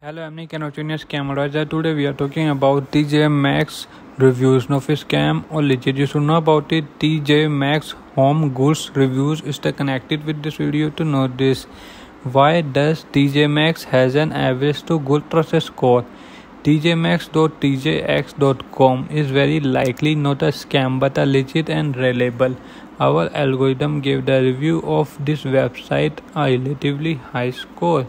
Hello, I'm Nick and. Today we are talking about TJ Maxx reviews. No fish scam or legit. You should know about it. TJ Maxx home goods reviews. Stay connected with this video to know this. Why does TJ Maxx has an average to good trust score? TJMaxx.tjx.com is very likely not a scam but a legit and reliable. Our algorithm gave the review of this website a relatively high score.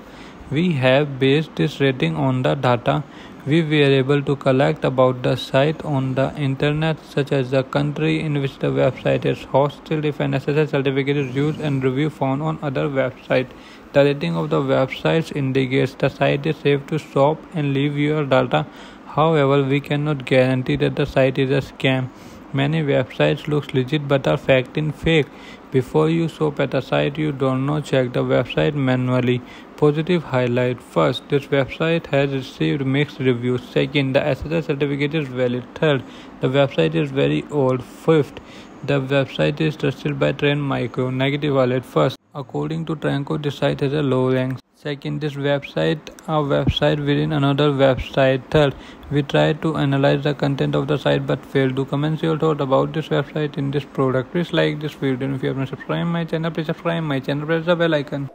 We have based this rating on the data we were able to collect about the site on the internet, such as the country in which the website is hosted, if an SSL certificate is used, and review found on other websites. The rating of the websites indicates the site is safe to shop and leave your data. However, we cannot guarantee that the site is a scam. Many websites look legit but are fact in fake. Before you shop at a site, you don't know check the website manually. Positive highlight First, this website has received mixed reviews. Second, the SSL certificate is valid. Third, the website is very old. Fifth, the website is trusted by Trend Micro. Negative highlight First, according to Tranco, this site has a low rank. Second, this website a website within another website. Third, we tried to analyze the content of the site but failed. To comment your thought about this website in this product. Please like this video and if you haven't subscribed my channel, please subscribe my channel. Press the bell icon.